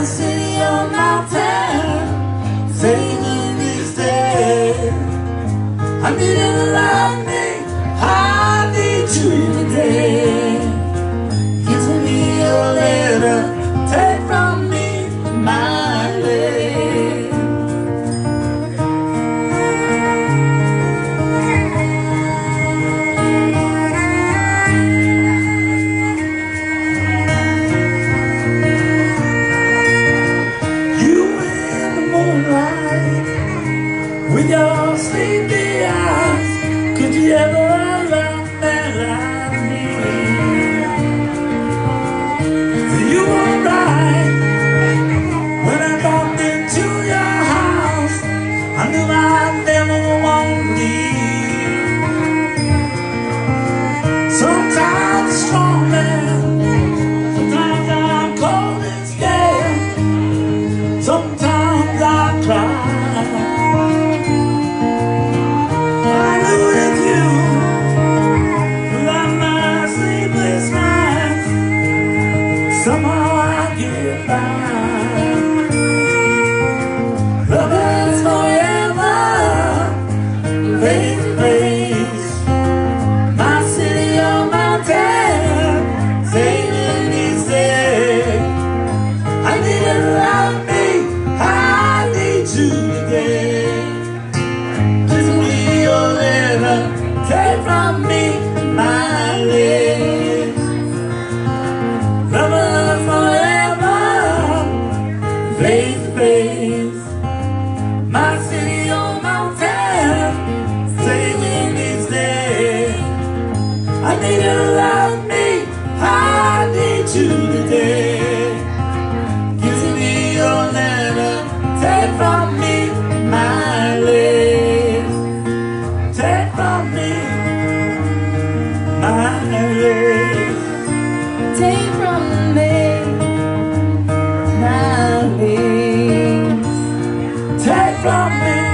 My city on my town, Satan is dead. I need love me, I need you today. Give me your letter, Did you ever I need you to love me, I need you today. Give me your letter, take from me my legs. Take from me my legs. Take from me my legs. Take from me.